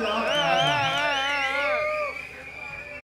love.